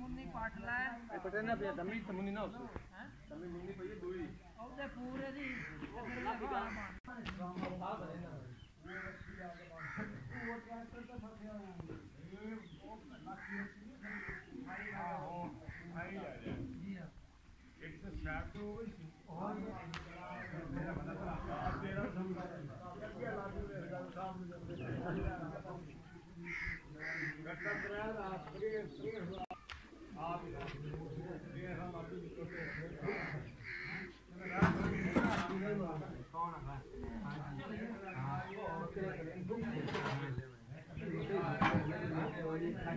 ಮುನ್ನಿ ಪಾಟಲ ಪಟೇನ ಬೇ ದಮ್ಮಿ ಮುನ್ನಿ ನಾ ಉಸು ದಮ್ಮಿ Munni ಪಯ್ಯ ದೂಯಿ ಔದೆ ಪೂರದಿ It's a shadow.